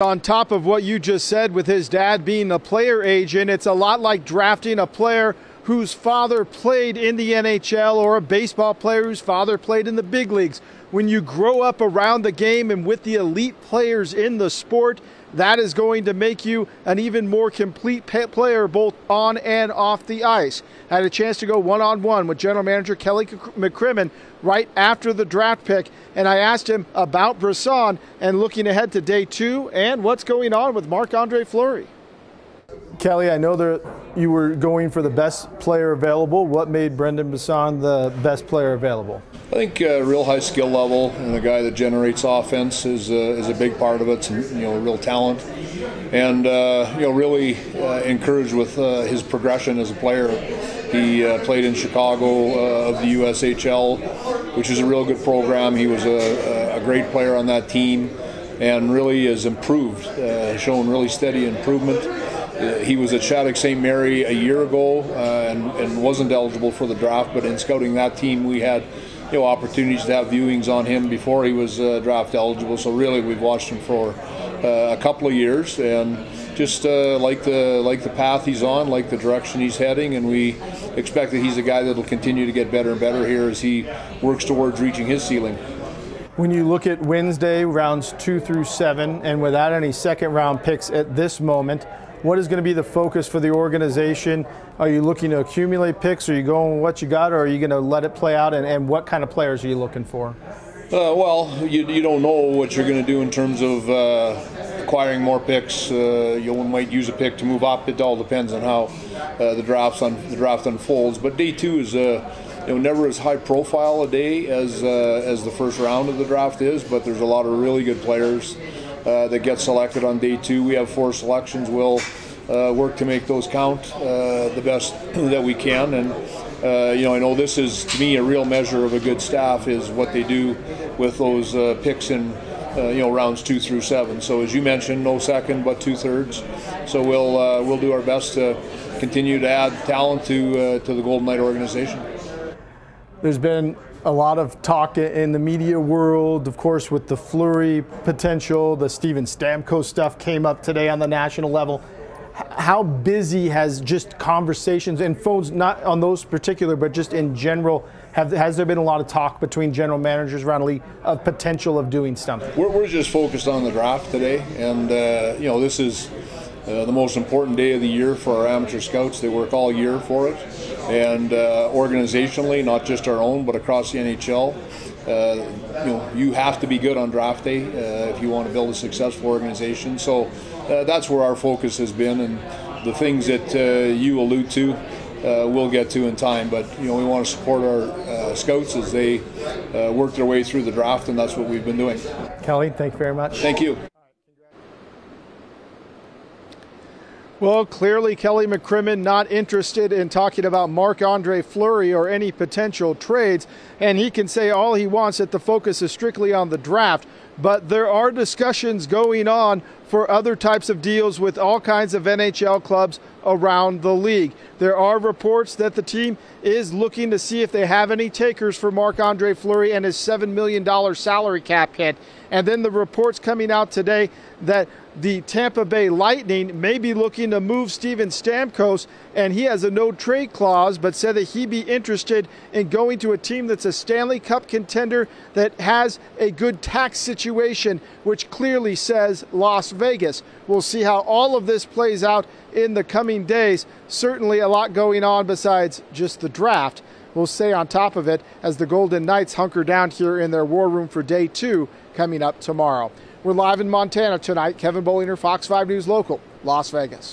On top of what you just said with his dad being a player agent, it's a lot like drafting a player whose father played in the NHL or a baseball player whose father played in the big leagues. When you grow up around the game and with the elite players in the sport, that is going to make you an even more complete player both on and off the ice. I had a chance to go one on one with general manager Kelly McCrimmon right after the draft pick, and I asked him about Brisson and looking ahead to day two and what's going on with Marc Andre Fleury. Kelly, I know that you were going for the best player available. What made Brendan Brisson the best player available? I think uh, real high skill level and a guy that generates offense is uh, is a big part of it. Some, you know, real talent, and uh, you know, really uh, encouraged with uh, his progression as a player. He uh, played in Chicago of the USHL, which is a real good program. He was a, a great player on that team, and really has improved, shown really steady improvement. He was at Shattuck St. Mary a year ago and, and wasn't eligible for the draft, but in scouting that team, we had you know opportunities to have viewings on him before he was uh, draft eligible. So really, we've watched him for uh, a couple of years and just uh, like the like the path he's on, like the direction he's heading, and we expect that he's a guy that'll continue to get better and better here as he works towards reaching his ceiling. When you look at Wednesday rounds two through seven, and without any second round picks at this moment, what is going to be the focus for the organization? Are you looking to accumulate picks? Are you going with what you got, or are you going to let it play out? And, and what kind of players are you looking for? Uh, well, you, you don't know what you're going to do in terms of uh, acquiring more picks. Uh, you might use a pick to move up. It all depends on how uh, the drafts on the draft unfolds. But day two is uh, you know never as high profile a day as uh, as the first round of the draft is. But there's a lot of really good players that get selected on day two. We have four selections. We'll work to make those count the best that we can and. Uh, you know, I know this is to me a real measure of a good staff is what they do with those uh, picks in uh, you know rounds two through seven. So as you mentioned, no second but two thirds. So we'll uh, we'll do our best to continue to add talent to uh, to the Golden Knight organization. There's been a lot of talk in the media world, of course, with the Fleury potential. The Steven Stamkos stuff came up today on the national level how busy has just conversations and phones, not on those particular, but just in general, have, has there been a lot of talk between general managers around the league of potential of doing something? We're, we're just focused on the draft today, and uh, you know this is uh, the most important day of the year for our amateur scouts. They work all year for it, and uh, organizationally, not just our own, but across the NHL. Uh, you know, you have to be good on draft day uh, if you want to build a successful organization. So uh, that's where our focus has been, and the things that uh, you allude to, uh, we'll get to in time. But you know, we want to support our uh, scouts as they work their way through the draft, and that's what we've been doing. Kelly, thank you very much. Thank you. Well, clearly Kelly McCrimmon not interested in talking about Marc Andre Fleury or any potential trades, and he can say all he wants that the focus is strictly on the draft. But there are discussions going on for other types of deals with all kinds of NHL clubs around the league. There are reports that the team is looking to see if they have any takers for Marc Andre Fleury and his $7 million salary cap hit. And then the reports coming out today that the Tampa Bay Lightning may be looking to move Steven Stamkos, and he has a no trade clause, but said that he'd be interested in going to a team that's a Stanley Cup contender that has a good tax situation, which clearly says Las Vegas. We'll see how all of this plays out in the coming days. Certainly a lot going on besides just the draft. We'll stay on top of it as the Golden Knights hunker down here in their war room for day two coming up tomorrow. We're live in Montana tonight. Kevin Bollinger, Fox 5 News Local, Las Vegas.